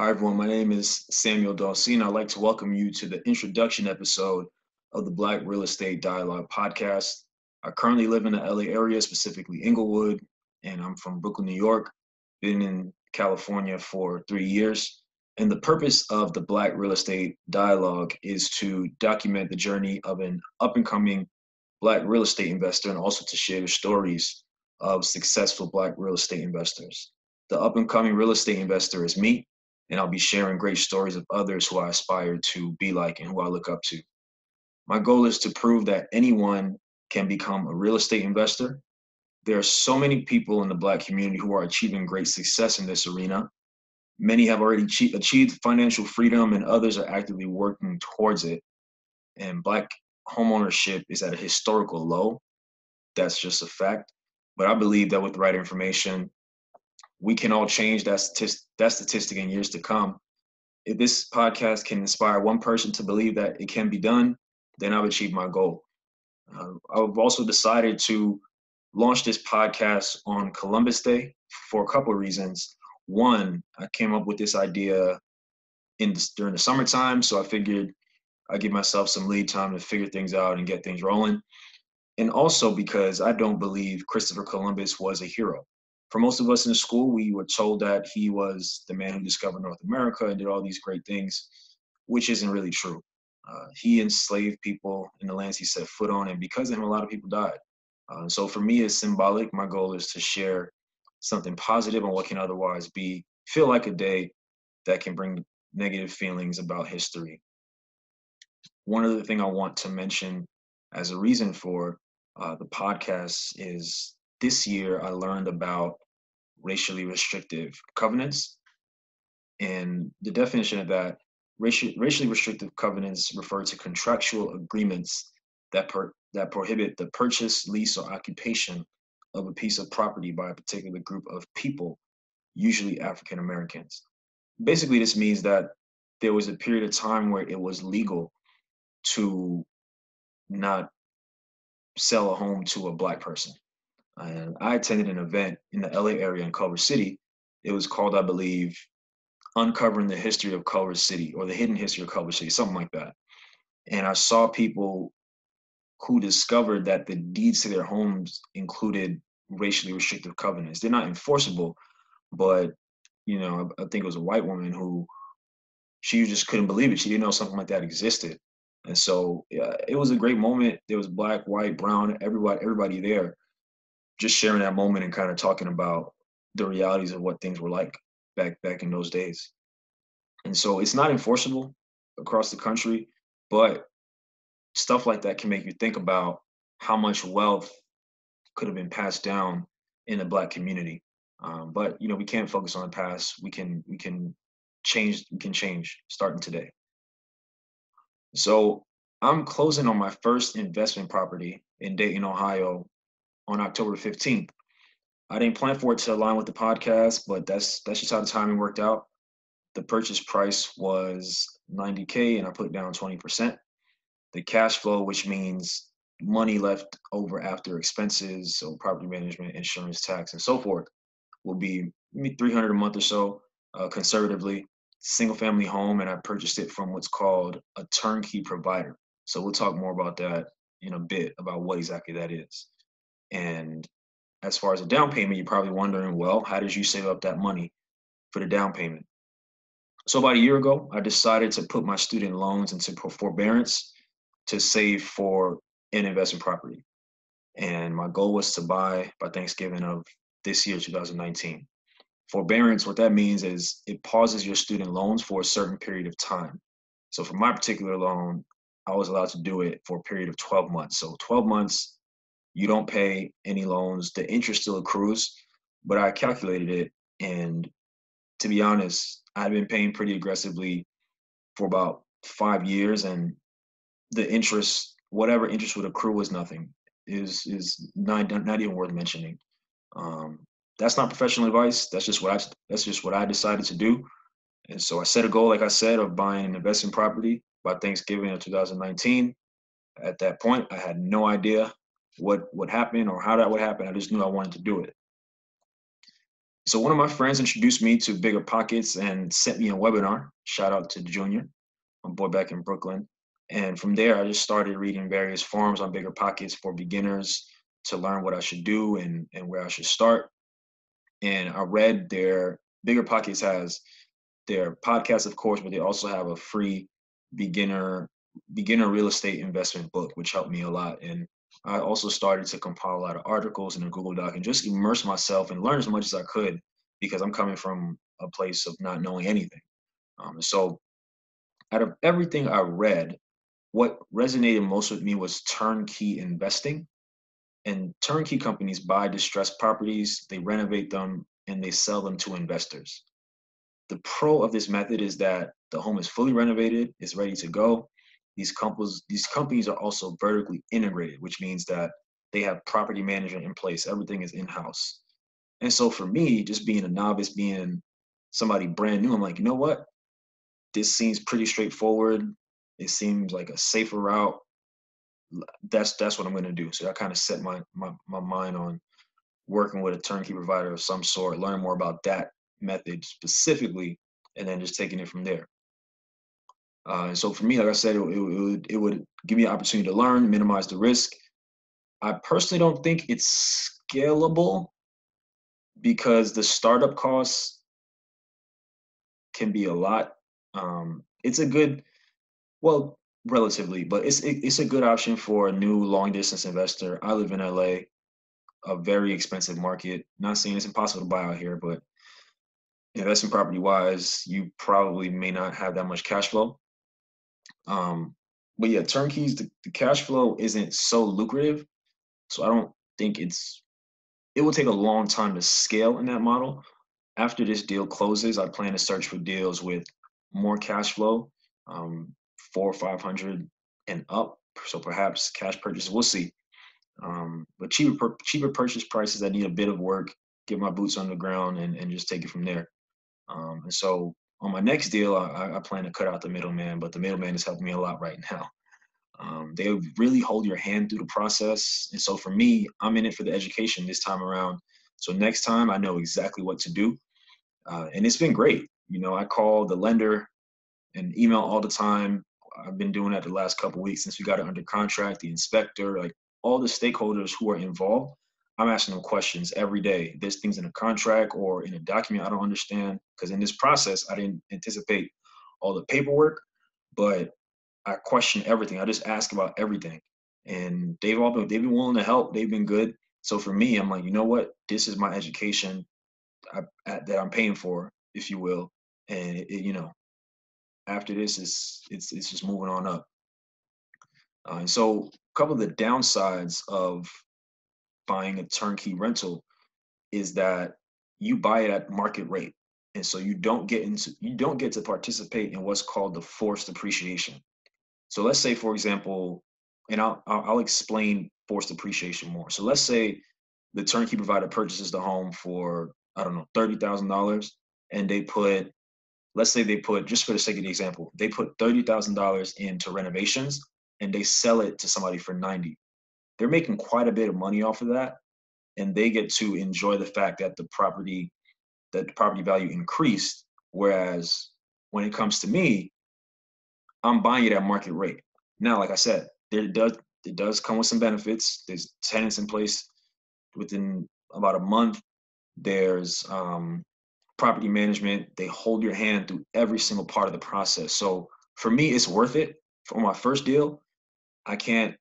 Hi, everyone. My name is Samuel Dawson. I'd like to welcome you to the introduction episode of the Black Real Estate Dialogue podcast. I currently live in the LA area, specifically Inglewood, and I'm from Brooklyn, New York. Been in California for three years. And the purpose of the Black Real Estate Dialogue is to document the journey of an up and coming Black real estate investor and also to share the stories of successful Black real estate investors. The up and coming real estate investor is me, and I'll be sharing great stories of others who I aspire to be like and who I look up to. My goal is to prove that anyone can become a real estate investor. There are so many people in the Black community who are achieving great success in this arena. Many have already achieved financial freedom, and others are actively working towards it. And Black homeownership is at a historical low. That's just a fact. But I believe that with the right information, we can all change that statistic, that statistic in years to come. If this podcast can inspire one person to believe that it can be done, then I've achieved my goal. Uh, I've also decided to launch this podcast on Columbus Day for a couple of reasons. One, I came up with this idea in during the summertime, so I figured I'd give myself some lead time to figure things out and get things rolling. And also because I don't believe Christopher Columbus was a hero for most of us in school, we were told that he was the man who discovered North America and did all these great things, which isn't really true. Uh, he enslaved people in the lands he set foot on, and because of him, a lot of people died. Uh, so for me, it's symbolic. My goal is to share something positive on what can otherwise be feel like a day that can bring negative feelings about history. One other thing I want to mention as a reason for uh, the podcast is this year I learned about racially restrictive covenants. And the definition of that racially restrictive covenants refer to contractual agreements that, per, that prohibit the purchase, lease, or occupation of a piece of property by a particular group of people, usually African Americans. Basically, this means that there was a period of time where it was legal to not sell a home to a black person. And I attended an event in the LA area in Culver City. It was called, I believe, Uncovering the History of Culver City or the Hidden History of Culver City, something like that. And I saw people who discovered that the deeds to their homes included racially restrictive covenants. They're not enforceable, but you know, I think it was a white woman who she just couldn't believe it. She didn't know something like that existed. And so yeah, it was a great moment. There was black, white, brown, everybody, everybody there just sharing that moment and kind of talking about the realities of what things were like back back in those days. And so it's not enforceable across the country, but stuff like that can make you think about how much wealth could have been passed down in the black community. Um, but you know, we can't focus on the past. We can we can change. We can change starting today. So I'm closing on my first investment property in Dayton, Ohio, on October 15th. I didn't plan for it to align with the podcast, but that's that's just how the timing worked out. The purchase price was 90k, and I put down 20%. The cash flow, which means money left over after expenses, so property management, insurance, tax, and so forth, will be maybe 300 a month or so, uh, conservatively. Single family home, and I purchased it from what's called a turnkey provider. So we'll talk more about that in a bit about what exactly that is. And as far as a down payment, you're probably wondering, well, how did you save up that money for the down payment? So about a year ago, I decided to put my student loans into forbearance to save for an investment property. And my goal was to buy by Thanksgiving of this year, 2019. Forbearance, what that means is it pauses your student loans for a certain period of time. So for my particular loan, I was allowed to do it for a period of 12 months. So 12 months you don't pay any loans. The interest still accrues, but I calculated it, and to be honest, I've been paying pretty aggressively for about five years, and the interest, whatever interest would accrue, was nothing. Is is not not even worth mentioning. Um, that's not professional advice. That's just what I that's just what I decided to do. And so I set a goal, like I said, of buying an investment property by Thanksgiving of 2019. At that point, I had no idea what would happen or how that would happen. I just knew I wanted to do it. so one of my friends introduced me to Bigger Pockets and sent me a webinar. Shout out to Junior, my boy back in Brooklyn. And from there, I just started reading various forums on Bigger Pockets for beginners to learn what I should do and, and where I should start. And I read their Bigger Pockets has their podcast, of course, but they also have a free beginner beginner real estate investment book, which helped me a lot. And I also started to compile a lot of articles in a Google Doc and just immerse myself and learn as much as I could because I'm coming from a place of not knowing anything. Um, so, out of everything I read, what resonated most with me was turnkey investing. And turnkey companies buy distressed properties, they renovate them, and they sell them to investors. The pro of this method is that the home is fully renovated, it's ready to go, these companies these companies are also vertically integrated, which means that they have property management in place. Everything is in house. And so for me, just being a novice, being somebody brand new, I'm like, you know what? This seems pretty straightforward. It seems like a safer route. That's that's what I'm gonna do. So I kind of set my, my my mind on working with a turnkey provider of some sort, learn more about that method specifically, and then just taking it from there. Uh, and so for me, like I said, it, it, would, it would give me an opportunity to learn, minimize the risk. I personally don't think it's scalable because the startup costs can be a lot. Um, it's a good, well, relatively, but it's it, it's a good option for a new long distance investor. I live in LA, a very expensive market. Not saying it's impossible to buy out here, but investment property wise, you probably may not have that much cash flow. Um, but yeah, turnkeys, the, the cash flow isn't so lucrative. So I don't think it's, it will take a long time to scale in that model. After this deal closes, I plan to search for deals with more cash flow, um, four or 500 and up. So perhaps cash purchases, we'll see. Um, but cheaper, cheaper purchase prices that need a bit of work, get my boots on the ground and, and just take it from there. Um, and so on my next deal, I, I plan to cut out the middleman, but the middleman is helping me a lot right now. Um, they really hold your hand through the process. And so for me, I'm in it for the education this time around. So next time I know exactly what to do. Uh, and it's been great. You know, I call the lender and email all the time. I've been doing that the last couple weeks since we got it under contract, the inspector, like all the stakeholders who are involved. I'm asking them questions every day. There's things in a contract or in a document I don't understand because in this process I didn't anticipate all the paperwork, but I question everything. I just ask about everything, and they've all been they've been willing to help. They've been good. So for me, I'm like, you know what? This is my education I, that I'm paying for, if you will, and it, it, you know, after this it's it's it's just moving on up. Uh, and so, a couple of the downsides of buying a turnkey rental is that you buy it at market rate. And so you don't get into you don't get to participate in what's called the forced appreciation. So let's say for example and i'll i'll explain forced appreciation more. So let's say the turnkey provider purchases the home for i don't know $30000 and they put let's say they put just for the sake of the example they put $30000 into renovations and they sell it to somebody for 90 they're making quite a bit of money off of that and they get to enjoy the fact that the property that the property value increased. Whereas when it comes to me i'm buying it at market rate. Now like i said there does it does come with some benefits. There's tenants in place within about a month. There's um, property management. They hold your hand through every single part of the process. So for me it's worth it. For my first deal i can't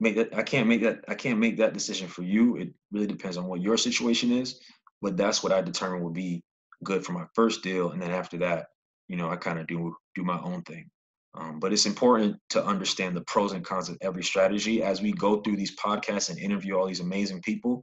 make that I can't make that I can't make that decision for you. It really depends on what your situation is, but that's what I determine will be good for my first deal, and then after that, you know, I kind of do do my own thing. Um, but it's important to understand the pros and cons of every strategy as we go through these podcasts and interview all these amazing people.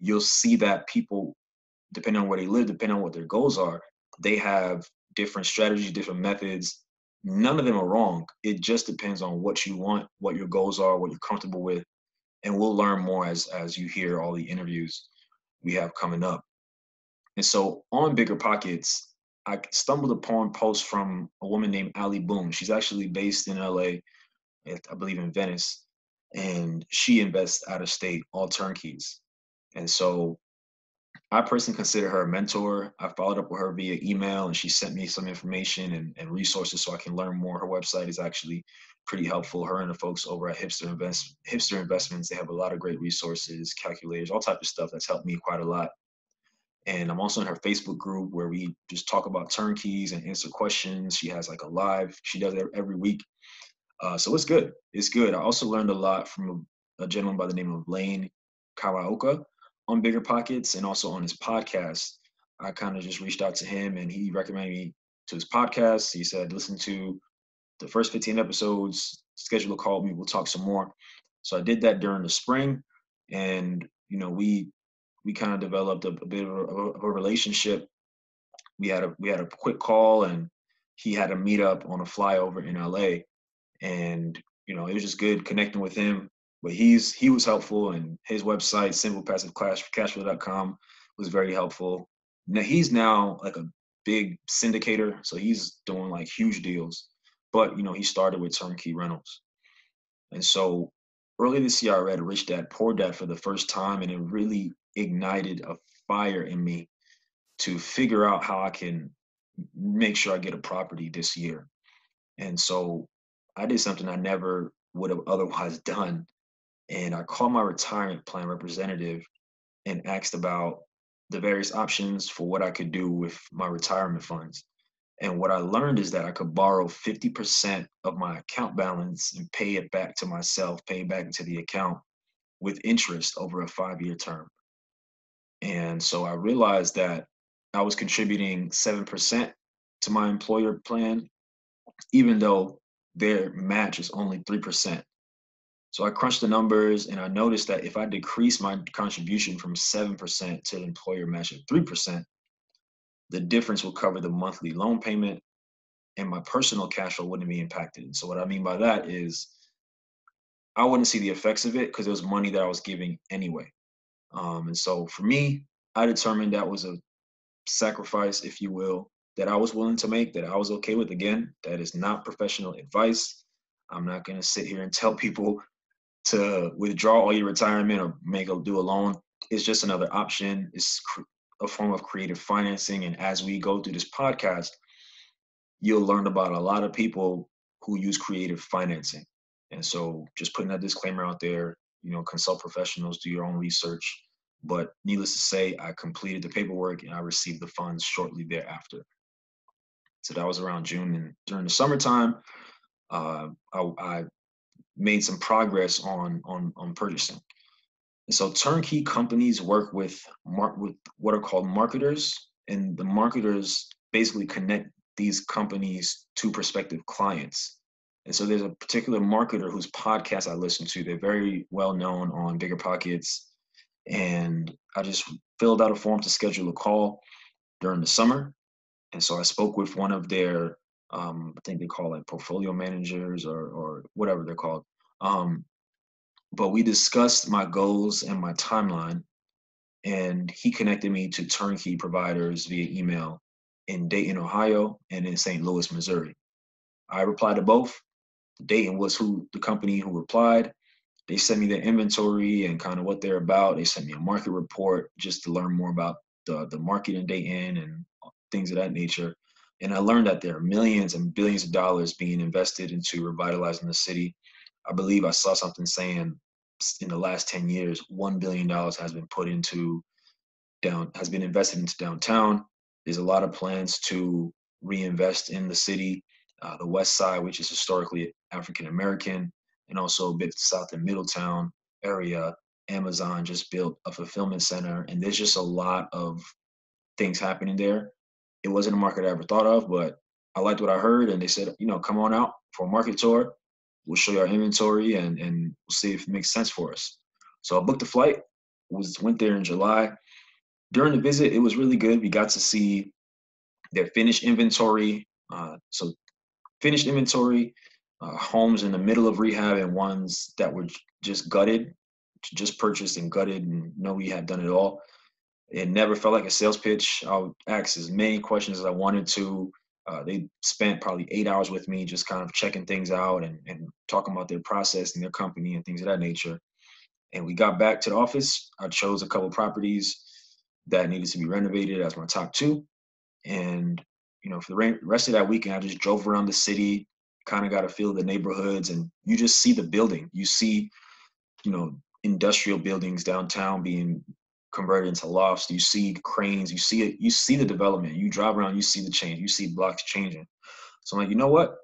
You'll see that people, depending on where they live, depending on what their goals are, they have different strategies, different methods, none of them are wrong. It just depends on what you want, what your goals are, what you're comfortable with, and we'll learn more as as you hear all the interviews we have coming up. And so on Bigger Pockets, I stumbled upon posts from a woman named Ali Boone. She's actually based in LA, I believe in Venice, and she invests out of state, all turnkeys. And so I personally consider her a mentor. I followed up with her via email and she sent me some information and, and resources so I can learn more. Her website is actually pretty helpful. Her and the folks over at Hipster Invest Hipster Investments, they have a lot of great resources, calculators, all type of stuff that's helped me quite a lot. And I'm also in her Facebook group where we just talk about turnkeys and answer questions. She has like a live, she does it every week. Uh, so it's good. It's good. I also learned a lot from a, a gentleman by the name of Lane Kawaoka on Bigger Pockets and also on his podcast. I kind of just reached out to him and he recommended me to his podcast. He said, listen to the first 15 episodes, schedule a call, me, we'll talk some more. So I did that during the spring and, you know, we, we kind of developed a, a bit of a, of a, relationship. We had a, we had a quick call and he had a meetup on a flyover in LA and, you know, it was just good connecting with him, but he's he was helpful and his website simplepassivecashflow.com was very helpful. Now he's now like a big syndicator so he's doing like huge deals but you know he started with turnkey rentals. And so early this year i read rich dad poor dad for the first time and it really ignited a fire in me to figure out how i can make sure i get a property this year. And so i did something i never would have otherwise done and I called my retirement plan representative and asked about the various options for what I could do with my retirement funds. And what I learned is that I could borrow 50% of my account balance and pay it back to myself, pay it back into the account with interest over a five year term. And so I realized that I was contributing 7% to my employer plan, even though their match is only 3%. So I crunched the numbers and I noticed that if I decrease my contribution from 7% to the employer match at 3%, the difference will cover the monthly loan payment and my personal cash flow wouldn't be impacted. So what I mean by that is I wouldn't see the effects of it because it was money that I was giving anyway. Um, and so for me, I determined that was a sacrifice, if you will, that I was willing to make, that I was okay with. Again, that is not professional advice. I'm not going to sit here and tell people to withdraw all your retirement or make a do a loan is just another option. It's a form of creative financing. And as we go through this podcast, you'll learn about a lot of people who use creative financing. And so just putting that disclaimer out there, you know, consult professionals, do your own research. But needless to say, I completed the paperwork and I received the funds shortly thereafter. So that was around June. And during the summertime, uh, I, I made some progress on on on purchasing. And so turnkey companies work with mark with what are called marketers, and the marketers basically connect these companies to prospective clients. And so there's a particular marketer whose podcast I listen to. They're very well known on Bigger Pockets. And I just filled out a form to schedule a call during the summer. And so I spoke with one of their um, I think they call it portfolio managers or or whatever they're called. Um, but we discussed my goals and my timeline, and he connected me to turnkey providers via email in Dayton, Ohio, and in St. Louis, Missouri. I replied to both. Dayton was who the company who replied. They sent me their inventory and kind of what they're about. They sent me a market report just to learn more about the, the market in Dayton and things of that nature. And I learned that there are millions and billions of dollars being invested into revitalizing the city. I believe I saw something saying in the last 10 years, $1 billion has been put into down, has been invested into downtown. There's a lot of plans to reinvest in the city, uh, the west side, which is historically African American, and also a bit south in Middletown area. Amazon just built a fulfillment center, and there's just a lot of things happening there it wasn't a market I ever thought of, but I liked what I heard, and they said, you know, come on out for a market tour. We'll show you our inventory, and and we'll see if it makes sense for us. So I booked a flight. Was went there in July. During the visit, it was really good. We got to see their finished inventory. Uh, so finished inventory, uh, homes in the middle of rehab, and ones that were just gutted, just purchased and gutted, and know we had done it all. It never felt like a sales pitch. I would ask as many questions as I wanted to. Uh, they spent probably eight hours with me, just kind of checking things out and, and talking about their process and their company and things of that nature. And we got back to the office. I chose a couple properties. that needed to be renovated as my top two. And you know, for the rest of that weekend, I just drove around the city, kind of got a feel of the neighborhoods, and you just see the building. You see, you know, industrial buildings downtown being converted into lofts. You see cranes. You see it. You see the development. You drive around. You see the change. You see blocks changing. So I'm like, you know what?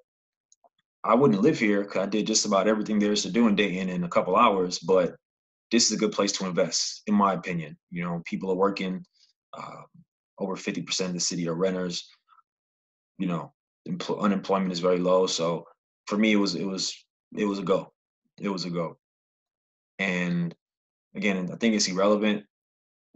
I wouldn't live here because I did just about everything there is to do in Dayton in a couple hours, but this is a good place to invest, in my opinion. You know, people are working. Uh, over 50% of the city are renters. You know, empl- unemployment is very low. So for me, it was it was it was a go. It was a go. And again, I think it's irrelevant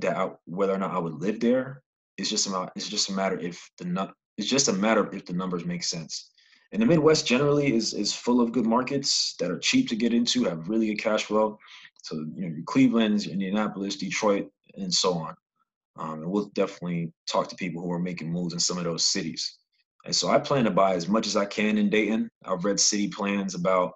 that I, whether or not I would live there. It's just about it's just a matter if the it's just a matter if the numbers make sense. And the Midwest generally is is full of good markets that are cheap to get into, have really good cash flow. So you know, Cleveland, Indianapolis, Detroit, and so on. Um, and we'll definitely talk to people who are making moves in some of those cities. And so I plan to buy as much as I can in Dayton. I've read city plans about,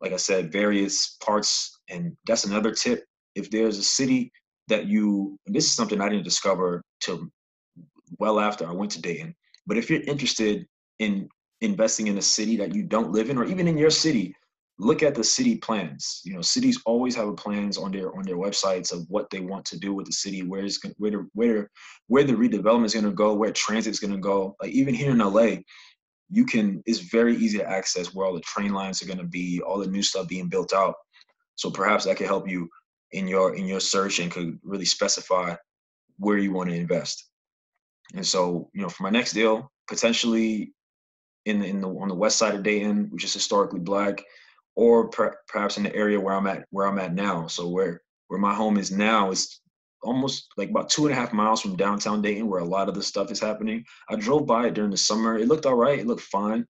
like I said, various parts. And that's another tip. If there's a city that you, this is something I didn't discover till well after I went to Dayton. But if you're interested in investing in a city that you don't live in, or even in your city, look at the city plans. You know, cities always have plans on their on their websites of what they want to do with the city, where where the, where where the redevelopment is going to go, where transit is going to go. Like even here in LA, you can. It's very easy to access where all the train lines are going to be, all the new stuff being built out. So perhaps that could help you in your in your search and could really specify where you want to invest. And so, you know, for my next deal, potentially in the, in the on the west side of Dayton, which is historically black, or per, perhaps in the area where I'm at where I'm at now. So where where my home is now is almost like about two and a half miles from downtown Dayton, where a lot of the stuff is happening. I drove by it during the summer. It looked all right. It looked fine,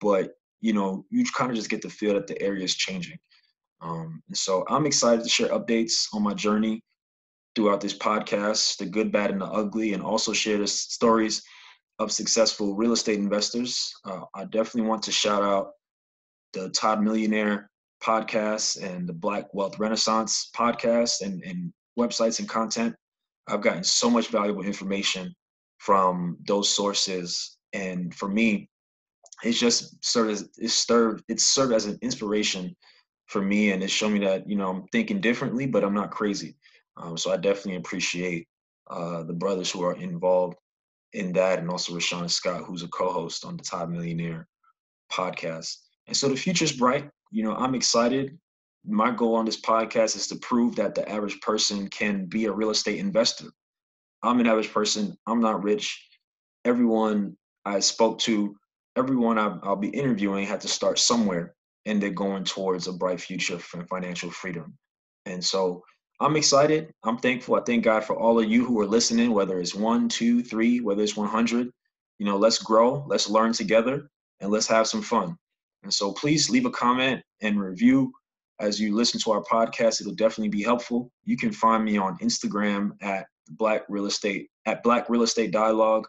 but you know, you kind of just get the feel that the area is changing. Um, and so I'm excited to share updates on my journey throughout this podcast, the good, bad, and the ugly, and also share the stories of successful real estate investors. Uh, I definitely want to shout out the Todd Millionaire podcast and the Black Wealth Renaissance podcast and, and websites and content. I've gotten so much valuable information from those sources. And for me, it's just served as it's served it's served as an inspiration for me and it's shown me that you know I'm thinking differently, but I'm not crazy. Um, so I definitely appreciate uh, the brothers who are involved in that, and also Rashawn Scott, who's a co-host on the top Millionaire podcast. And so the future's bright. You know, I'm excited. My goal on this podcast is to prove that the average person can be a real estate investor. I'm an average person. I'm not rich. Everyone I spoke to, everyone I'll be interviewing had to start somewhere and they're going towards a bright future for financial freedom. And so I'm excited. I'm thankful. I thank God for all of you who are listening, whether it's one, two, three, whether it's 100. You know, let's grow, let's learn together, and let's have some fun. And so please leave a comment and review as you listen to our podcast. It'll definitely be helpful. You can find me on Instagram at Black Real Estate at Black Real Estate Dialogue.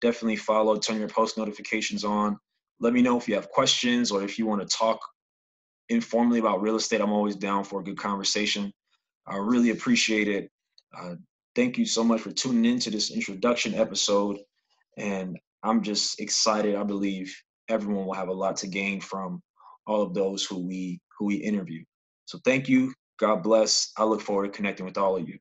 Definitely follow, turn your post notifications on. Let me know if you have questions or if you want to talk informally about real estate. I'm always down for a good conversation. I really appreciate it. Uh, thank you so much for tuning in to this introduction episode. And I'm just excited. I believe everyone will have a lot to gain from all of those who we who we interview. So thank you. God bless. I look forward to connecting with all of you.